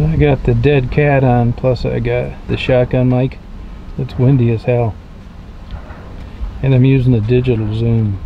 I got the dead cat on, plus I got the shotgun mic. It's windy as hell. And I'm using the digital zoom.